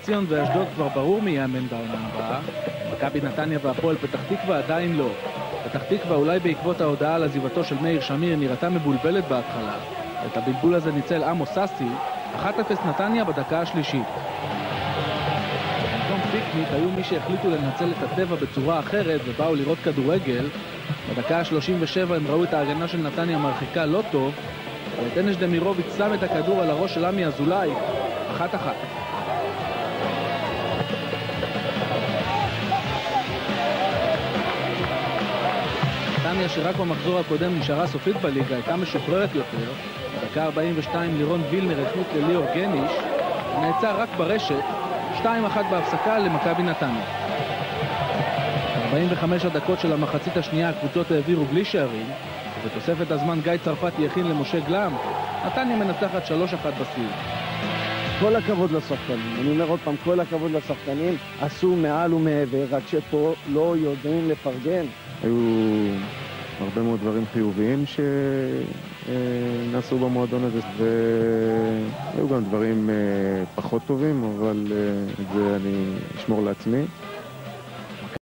ציון ואשדוד כבר ברור מי יאמן בעונה הבאה. מכבי נתניה והפועל פתח תקווה עדיין לא. פתח תקווה אולי בעקבות ההודעה על עזיבתו של מאיר שמיר נראתה מבולבלת בהתחלה. את הבלבול הזה ניצל עמוס סאסי 1-0 נתניה בדקה השלישית. במקום פיקניק היו מי שהחליטו לנצל את הטבע בצורה אחרת ובאו לראות כדורגל. בדקה ה-37 הם ראו את ההגנה של נתניה מרחיקה לא טוב ואת אנש דמירוביץ' שם את הכדור על הראש של עמי אזולאי. אחת אחת נתניה שרק במחזור הקודם נשארה סופית בליגה הייתה משוחררת יותר. בדקה 42 לירון וילנר החליט לליאור גניש. נעצר רק ברשת 2-1 בהפסקה למכבי נתניה. 45 הדקות של המחצית השנייה הקבוצות העבירו בלי שערים. ובתוספת הזמן גיא צרפתי הכין למשה גלם נתניה מנצחת 3-1 בסיום. כל הכבוד לשחקנים, אני אומר עוד פעם, כל הכבוד לשחקנים, עשו מעל ומעבר, רק שפה לא יודעים לפרגן. היו הרבה מאוד דברים חיוביים שנעשו במועדון הזה, והיו גם דברים פחות טובים, אבל את זה אני אשמור לעצמי.